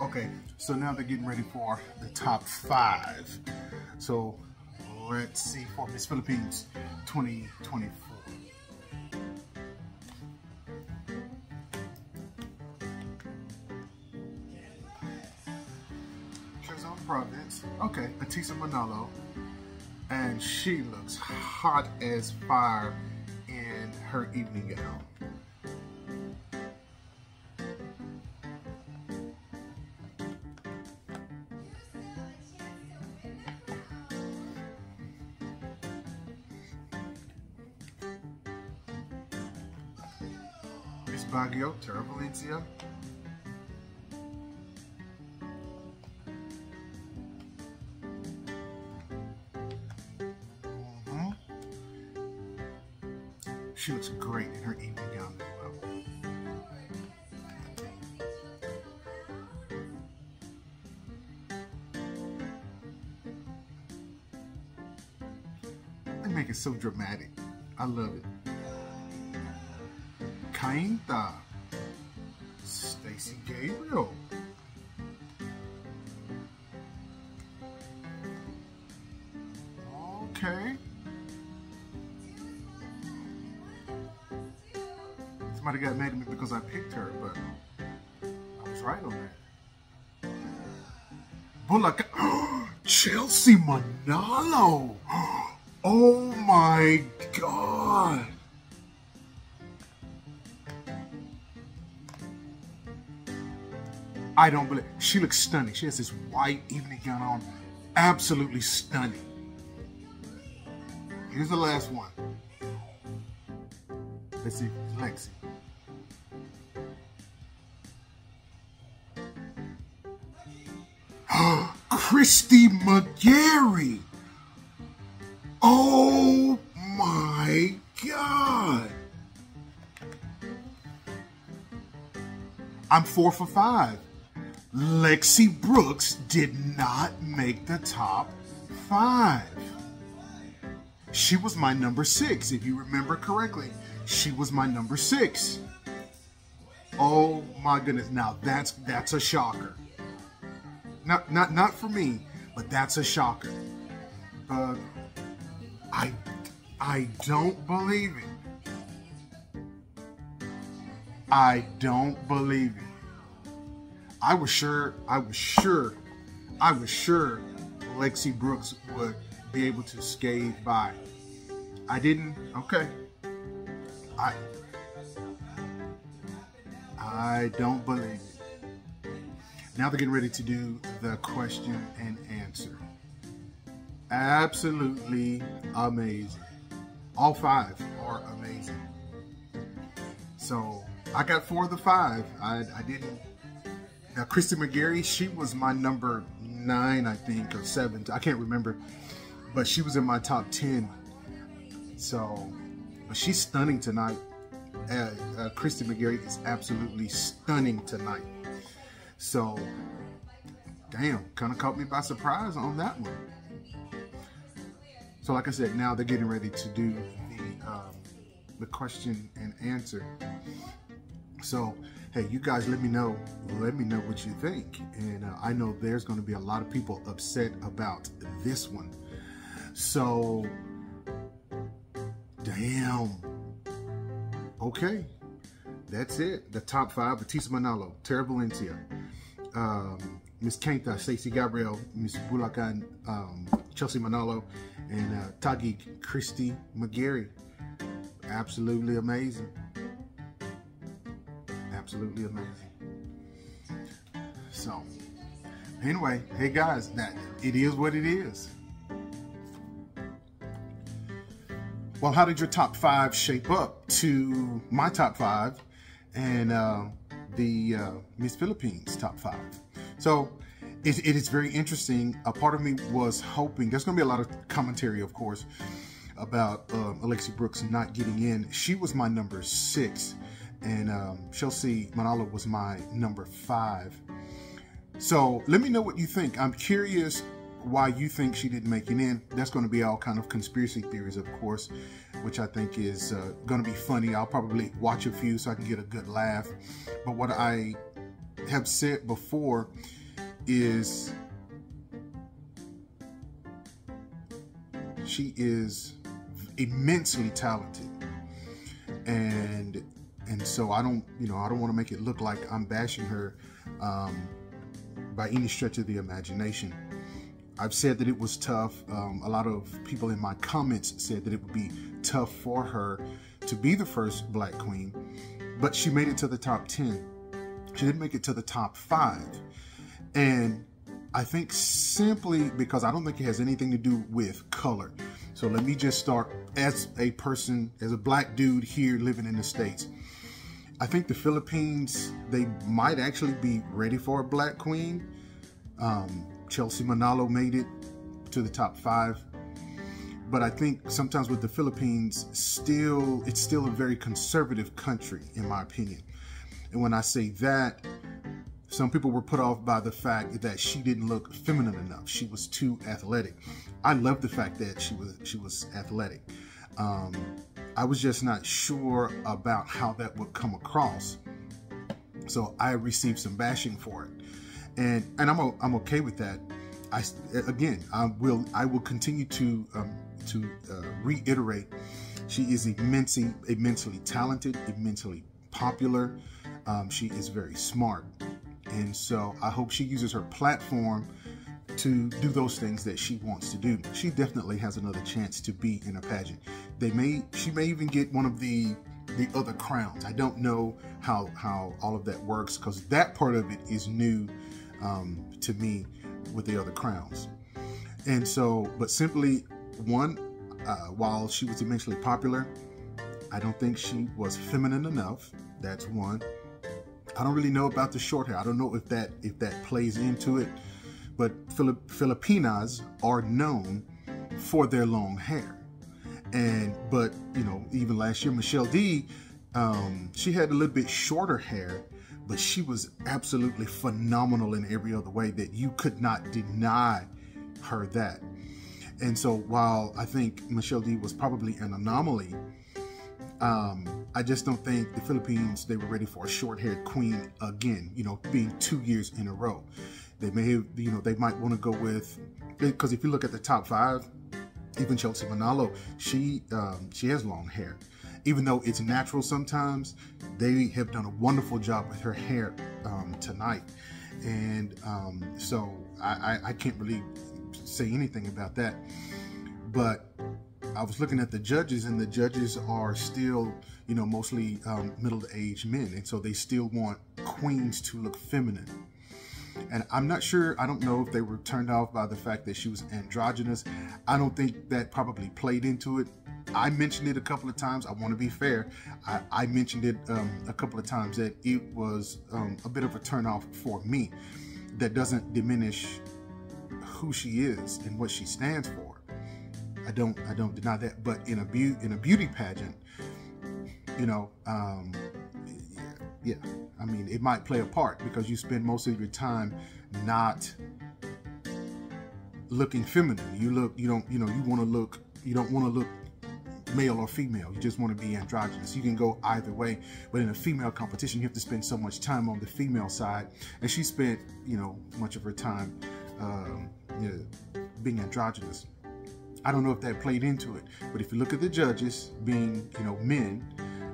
Okay, so now they're getting ready for the top five. So let's see for Miss Philippines 2024. Quezon Province. Okay, Ahtisa Manalo. And she looks hot as fire in her evening gown. Tarah Valencia. Mhm. She looks great in her evening gown. They make it so dramatic. I love it. Cainta. Stacey Gabriel. Okay. Somebody got mad at me because I picked her, but I was right on that. Bulacan. Chelsea Manalo. Oh my god. I don't believe she looks stunning. She has this white evening gown on, absolutely stunning. Here's the last one. Let's see, Lexi. Christi McGarry. Oh my God. I'm four for five. Lexi Brooks did not make the top five. She was my number six, if you remember correctly. She was my number six. Oh my goodness! Now that's that's a shocker. Not not not for me, but that's a shocker. Uh, I I don't believe it. I don't believe it. I was sure, I was sure, I was sure Lexi Brooks would be able to skate by. I didn't, okay. I I don't believe it. Now they're getting ready to do the question and answer. Absolutely amazing. All five are amazing. So I got four of the five. I, I didn't. Now, Christi McGarry, she was my number nine, I think, or seven. I can't remember. But she was in my top 10. So, but she's stunning tonight. Uh, uh, Christi McGarry is absolutely stunning tonight. So, damn, kind of caught me by surprise on that one. So, like I said, now they're getting ready to do the um, the question and answer. So, hey, you guys, let me know. Let me know what you think. And uh, I know there's going to be a lot of people upset about this one. So, damn. Okay, that's it. The top five: Batista Manalo, Tarah Valencia, um, Miss Cainta, Stacey Gabriel, Miss Bulacan, um, Chelsea Manalo, and uh, Christi McGarry. Absolutely amazing. Absolutely amazing. So, anyway, hey guys, that it is what it is. Well, how did your top five shape up to my top five and uh, the uh, Miss Philippines top five? So it, it is very interesting. A part of me was hoping, there's going to be a lot of commentary, of course, about um, Alexie Brooks not getting in. She was my number six, and um, Chelsea Manalo was my number five. So let me know what you think. I'm curious why you think she didn't make it in. That's going to be all kind of conspiracy theories, of course, which I think is uh, going to be funny. I'll probably watch a few so I can get a good laugh. But what I have said before is she is immensely talented and and so I don't you know I don't want to make it look like I'm bashing her um, by any stretch of the imagination I've said that it was tough um, a lot of people in my comments said that it would be tough for her to be the first black queen but she made it to the top 10 she didn't make it to the top five and I think simply because I don't think it has anything to do with color. So let me just start as a person, as a black dude here living in the States. I think the Philippines, they might actually be ready for a black queen. Um, Chelsea Manalo made it to the top five. But I think sometimes with the Philippines, still, it's still a very conservative country, in my opinion. And when I say that, some people were put off by the fact that she didn't look feminine enough. She was too athletic. I love the fact that she was she was athletic. Um, I was just not sure about how that would come across. So I received some bashing for it, and and I'm I'm okay with that. I again I will I will continue to um, to uh, reiterate. She is immensely immensely talented, immensely popular. Um, she is very smart. And so I hope she uses her platform to do those things that she wants to do. She definitely has another chance to be in a pageant. They may she may even get one of the the other crowns. I don't know how how all of that works because that part of it is new um, to me with the other crowns. And so, but simply one, uh, while she was immensely popular, I don't think she was feminine enough. That's one. I don't really know about the short hair. I don't know if that if that plays into it, but Filip Filipinas are known for their long hair. And but you know, even last year, Michelle Dee, um, she had a little bit shorter hair, but she was absolutely phenomenal in every other way that you could not deny her that. And so while I think Michelle Dee was probably an anomaly um, I just don't think the Philippines, they were ready for a short-haired queen again, you know, being two years in a row. They may have, you know, they might want to go with, because if you look at the top five, even Chelsea Manalo, she, um, she has long hair. Even though it's natural sometimes, they have done a wonderful job with her hair um, tonight. And um, so I, I, I can't really say anything about that. But I was looking at the judges, and the judges are still, you know, mostly um, middle-aged men, and so they still want queens to look feminine. And I'm not sure, I don't know if they were turned off by the fact that she was androgynous. I don't think that probably played into it. I mentioned it a couple of times. I want to be fair. I, I mentioned it um, a couple of times that it was um, a bit of a turnoff for me. That doesn't diminish who she is and what she stands for. I don't I don't deny that. But in a beauty in a beauty pageant, you know, um, yeah, I mean, it might play a part because you spend most of your time not looking feminine. You look, you don't, you know, you want to look, you don't want to look male or female. You just want to be androgynous. You can go either way. But in a female competition, you have to spend so much time on the female side. And she spent, you know, much of her time um, you know, being androgynous. I don't know if that played into it, but if you look at the judges being, you know, men,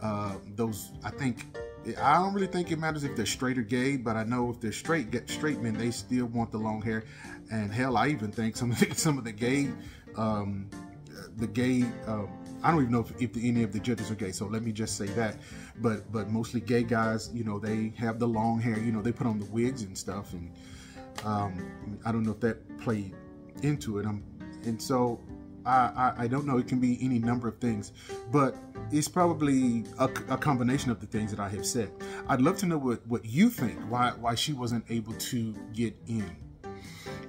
uh, those I think I don't really think it matters if they're straight or gay, but I know if they're straight, get straight men, they still want the long hair. And hell, I even think some of the, some of the gay, um, the gay, um, I don't even know if, if the, any of the judges are gay. So let me just say that. But but mostly gay guys, you know, they have the long hair. You know, they put on the wigs and stuff. And um, I don't know if that played into it. I'm, and so I, I, don't know. It can be any number of things, but it's probably a, a, combination of the things that I have said. I'd love to know what, what you think, why, why she wasn't able to get in.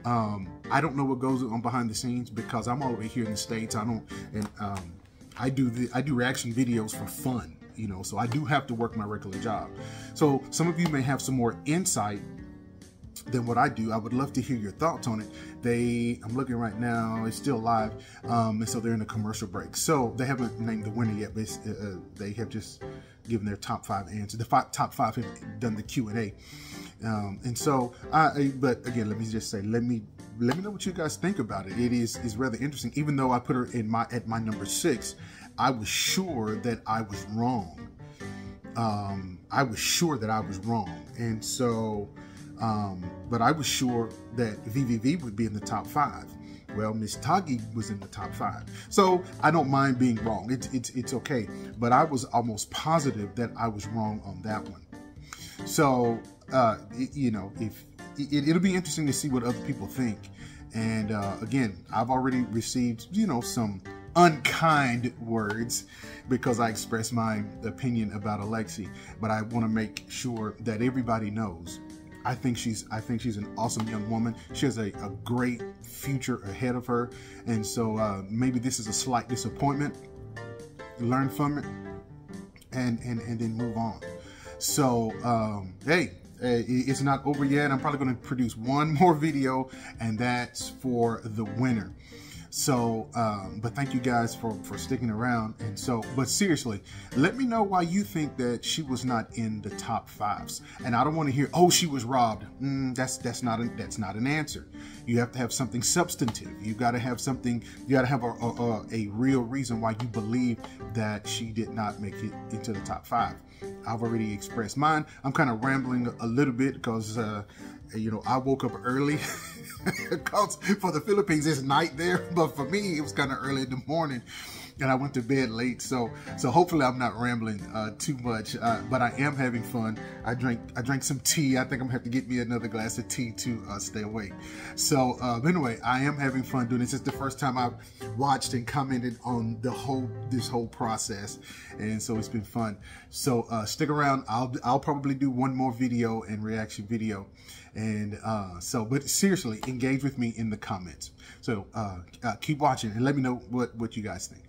Um, I don't know what goes on behind the scenes because I'm over here in the States. I don't, and um, I do the, I do reaction videos for fun, you know, so I do have to work my regular job. So some of you may have some more insight than what I do. I would love to hear your thoughts on it. They, I'm looking right now, it's still live, um, and so they're in a commercial break. So they haven't named the winner yet, but uh, uh, they have just given their top five answers. The five, top five have done the Q and A, um, and so I. But again, let me just say, let me let me know what you guys think about it. It is is rather interesting. Even though I put her in my at my number six, I was sure that I was wrong. Um, I was sure that I was wrong, and so um, but I was sure that VVV would be in the top five. Well, Miss Taguig was in the top five. So I don't mind being wrong. It's, it's, it's okay. But I was almost positive that I was wrong on that one. So, uh, it, you know, if it, will be interesting to see what other people think. And uh, again, I've already received, you know, some unkind words because I expressed my opinion about Alexie. But I want to make sure that everybody knows I think she's I think she's an awesome young woman. She has a, a great future ahead of her, and so uh, maybe this is a slight disappointment. Learn from it, and and and then move on. So um, hey, it's not over yet. I'm probably going to produce one more video, and that's for the winner. So, um, but thank you guys for, for sticking around. And so, but seriously, let me know why you think that she was not in the top fives. And I don't want to hear, oh, she was robbed. Mm, that's that's not a, that's not an answer. You have to have something substantive. You got to have something. You got to have a, a, a real reason why you believe that she did not make it into the top five. I've already expressed mine. I'm kind of rambling a little bit because uh, you know, I woke up early because for the Philippines, it's night there. But for me, it was kind of early in the morning and I went to bed late. So so hopefully I'm not rambling uh, too much, uh, but I am having fun. I drank I drank some tea. I think I'm gonna have to get me another glass of tea to uh, stay awake. So uh, anyway, I am having fun doing this. It's the first time I've watched and commented on the whole this whole process, and so it's been fun. So uh, stick around. I'll I'll probably do one more video and reaction video, and uh, so but seriously, engage with me in the comments. So keep watching and let me know what what you guys think.